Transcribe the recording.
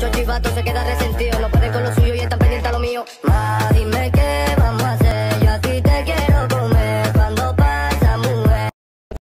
Chochivato se queda resentido, no pueden con lo suyo y están pendientes a lo mío.